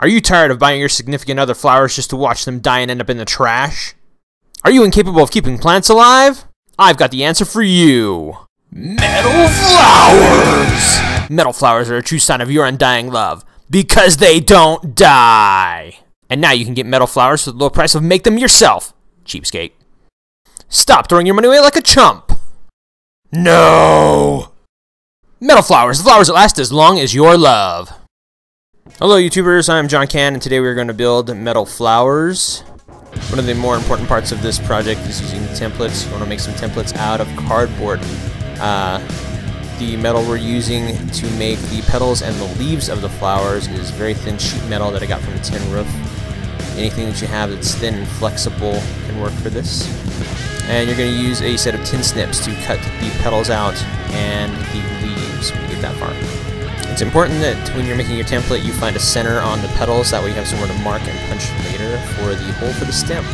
Are you tired of buying your significant other flowers just to watch them die and end up in the trash? Are you incapable of keeping plants alive? I've got the answer for you. Metal flowers! Metal flowers are a true sign of your undying love because they don't die. And now you can get metal flowers for the low price of make them yourself, cheapskate. Stop throwing your money away like a chump. No! Metal flowers, the flowers that last as long as your love. Hello YouTubers, I'm John Cann and today we're going to build metal flowers. One of the more important parts of this project is using the templates. You want to make some templates out of cardboard. Uh, the metal we're using to make the petals and the leaves of the flowers is very thin sheet metal that I got from a tin roof. Anything that you have that's thin and flexible can work for this. And you're going to use a set of tin snips to cut the petals out and the leaves when you get that far. It's important that when you're making your template you find a center on the petals, that way you have somewhere to mark and punch later for the hole for the stem.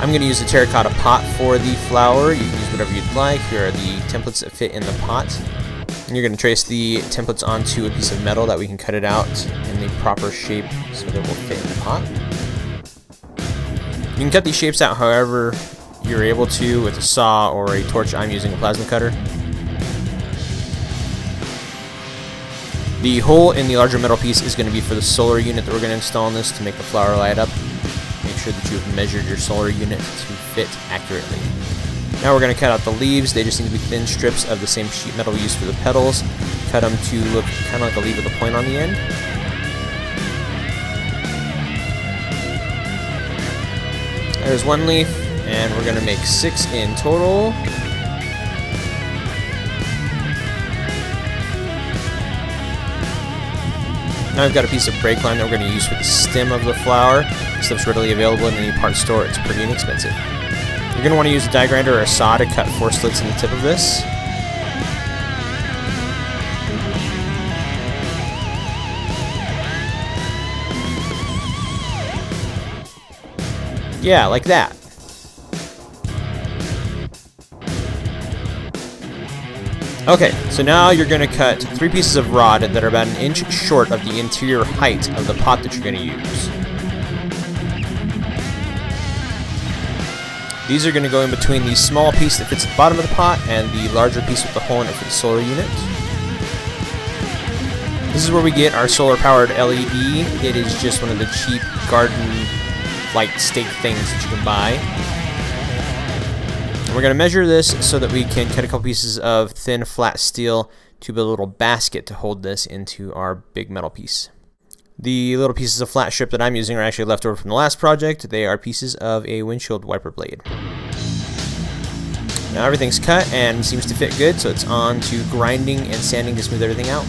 I'm going to use a terracotta pot for the flower. You can use whatever you'd like. Here are the templates that fit in the pot. And you're going to trace the templates onto a piece of metal that we can cut it out in the proper shape so that it will fit in the pot. You can cut these shapes out however you're able to with a saw or a torch. I'm using a plasma cutter. The hole in the larger metal piece is going to be for the solar unit that we're going to install in this to make the flower light up make sure that you've measured your solar unit to fit accurately. Now we're going to cut out the leaves. They just need to be thin strips of the same sheet metal we used for the petals. Cut them to look kind of like a leaf with a point on the end. There's one leaf, and we're going to make six in total. Now I've got a piece of brake line that we're going to use for the stem of the flower. Stuff's readily available in any part store. It's pretty inexpensive. You're going to want to use a die grinder or a saw to cut four slits in the tip of this. Yeah, like that. Okay, so now you're going to cut three pieces of rod that are about an inch short of the interior height of the pot that you're going to use. These are going to go in between the small piece that fits the bottom of the pot and the larger piece with the hole in it for the solar unit. This is where we get our solar powered LED. It is just one of the cheap garden light stake things that you can buy. We're going to measure this so that we can cut a couple pieces of thin flat steel to build a little basket to hold this into our big metal piece. The little pieces of flat strip that I'm using are actually left over from the last project. They are pieces of a windshield wiper blade. Now everything's cut and seems to fit good, so it's on to grinding and sanding to smooth everything out.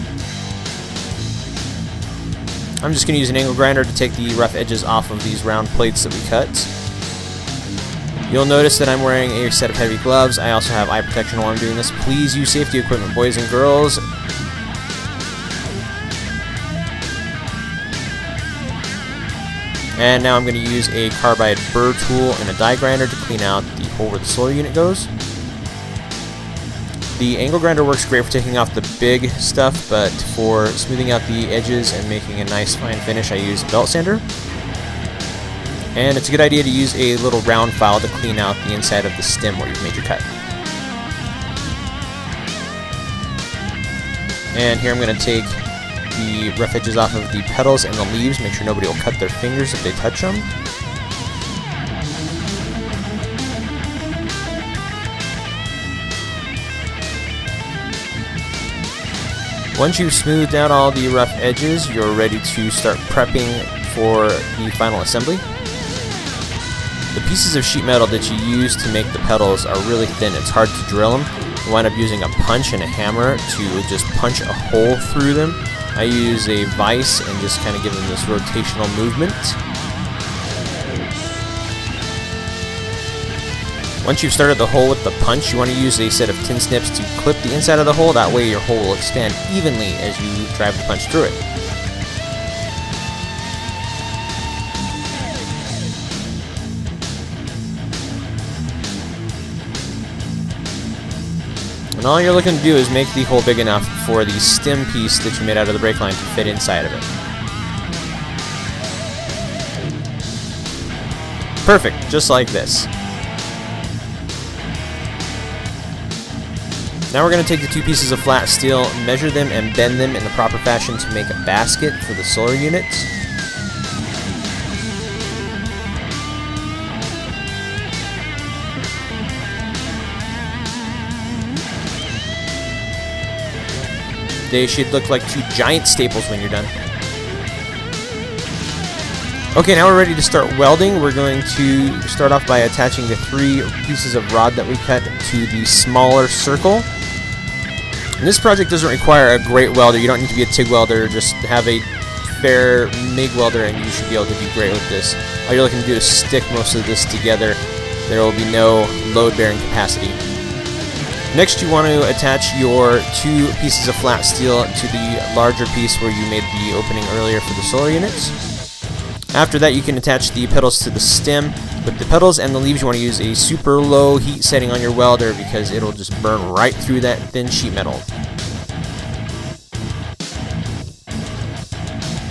I'm just going to use an angle grinder to take the rough edges off of these round plates that we cut. You'll notice that I'm wearing a set of heavy gloves. I also have eye protection while I'm doing this. Please use safety equipment, boys and girls. And now I'm going to use a carbide burr tool and a die grinder to clean out the hole where the solar unit goes. The angle grinder works great for taking off the big stuff, but for smoothing out the edges and making a nice fine finish, I use a belt sander. And it's a good idea to use a little round file to clean out the inside of the stem where you've made your cut. And here I'm going to take the rough edges off of the petals and the leaves, make sure nobody will cut their fingers if they touch them. Once you've smoothed out all the rough edges, you're ready to start prepping for the final assembly. Pieces of sheet metal that you use to make the petals are really thin. It's hard to drill them. You wind up using a punch and a hammer to just punch a hole through them. I use a vise and just kind of give them this rotational movement. Once you've started the hole with the punch, you want to use a set of tin snips to clip the inside of the hole. That way your hole will expand evenly as you drive the punch through it. And all you're looking to do is make the hole big enough for the stem piece that you made out of the brake line to fit inside of it. Perfect, just like this. Now we're going to take the two pieces of flat steel, measure them, and bend them in the proper fashion to make a basket for the solar units. They should look like two giant staples when you're done. Okay, now we're ready to start welding. We're going to start off by attaching the three pieces of rod that we cut to the smaller circle. And this project doesn't require a great welder. You don't need to be a TIG welder. Just have a fair MIG welder and you should be able to do great with this. All you're looking to do is stick most of this together. There will be no load-bearing capacity. Next, you want to attach your two pieces of flat steel to the larger piece where you made the opening earlier for the solar units. After that, you can attach the petals to the stem. With the petals and the leaves, you want to use a super low heat setting on your welder because it'll just burn right through that thin sheet metal.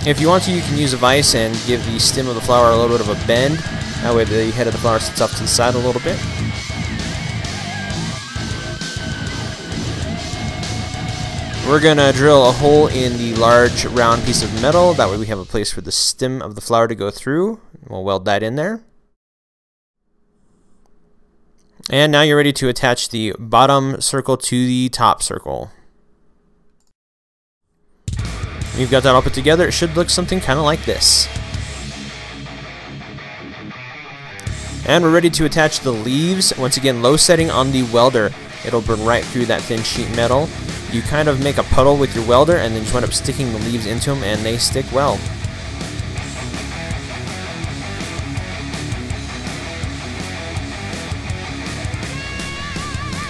If you want to, you can use a vise and give the stem of the flower a little bit of a bend. That way the head of the flower sits off to the side a little bit. We're to drill a hole in the large round piece of metal. That way we have a place for the stem of the flower to go through. We'll weld that in there. And now you're ready to attach the bottom circle to the top circle. You've got that all put together. It should look something kind of like this. And we're ready to attach the leaves. Once again, low setting on the welder. It'll burn right through that thin sheet metal you kind of make a puddle with your welder and then just wind up sticking the leaves into them and they stick well.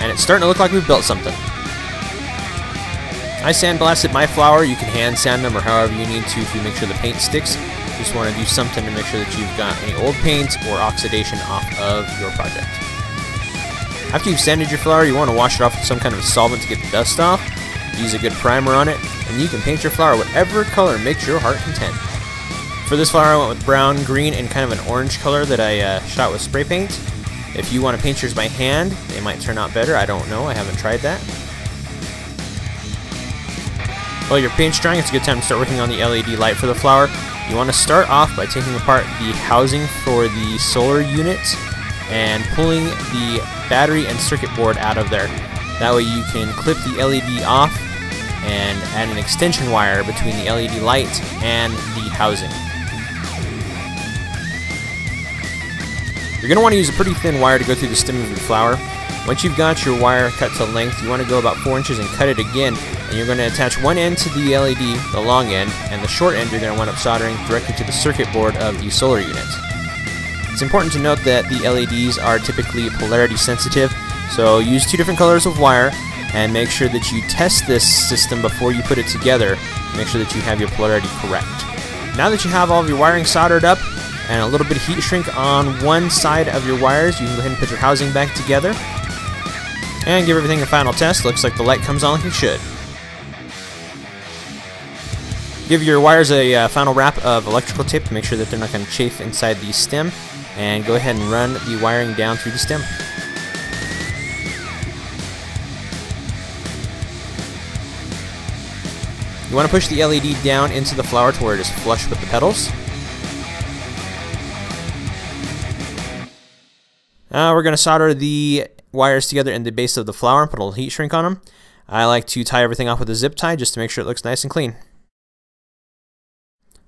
And it's starting to look like we've built something. I sandblasted my flower. You can hand sand them or however you need to to make sure the paint sticks. Just want to do something to make sure that you've got any old paint or oxidation off of your project. After you've sanded your flower, you want to wash it off with some kind of solvent to get the dust off. Use a good primer on it, and you can paint your flower whatever color makes your heart content. For this flower, I went with brown, green, and kind of an orange color that I uh, shot with spray paint. If you want to paint yours by hand, they might turn out better. I don't know. I haven't tried that. While your paint's drying, it's a good time to start working on the LED light for the flower. You want to start off by taking apart the housing for the solar unit and pulling the battery and circuit board out of there. That way you can clip the LED off and add an extension wire between the LED light and the housing. You're going to want to use a pretty thin wire to go through the stem of your flower. Once you've got your wire cut to length, you want to go about 4 inches and cut it again, and you're going to attach one end to the LED, the long end, and the short end you're going to wind up soldering directly to the circuit board of the solar unit. It's important to note that the LEDs are typically polarity sensitive, so use two different colors of wire and make sure that you test this system before you put it together make sure that you have your polarity correct. Now that you have all of your wiring soldered up and a little bit of heat shrink on one side of your wires, you can go ahead and put your housing back together and give everything a final test. Looks like the light comes on like it should. Give your wires a uh, final wrap of electrical tape to make sure that they're not going to chafe inside the stem and go ahead and run the wiring down through the stem. You want to push the LED down into the flower to where it is flush with the petals. Now we're going to solder the wires together in the base of the flower and put a little heat shrink on them. I like to tie everything off with a zip tie just to make sure it looks nice and clean.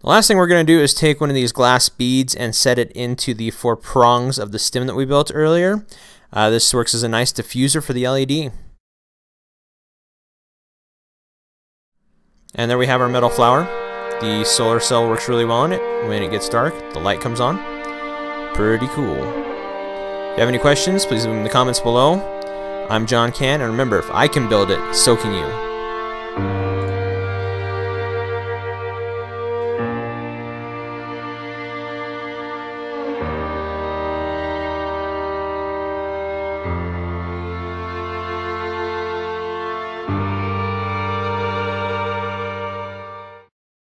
The last thing we're going to do is take one of these glass beads and set it into the four prongs of the stem that we built earlier. Uh, this works as a nice diffuser for the LED. And there we have our metal flower. The solar cell works really well on it. When it gets dark, the light comes on. Pretty cool. If you have any questions, please leave them in the comments below. I'm John Cann, and remember, if I can build it, so can you.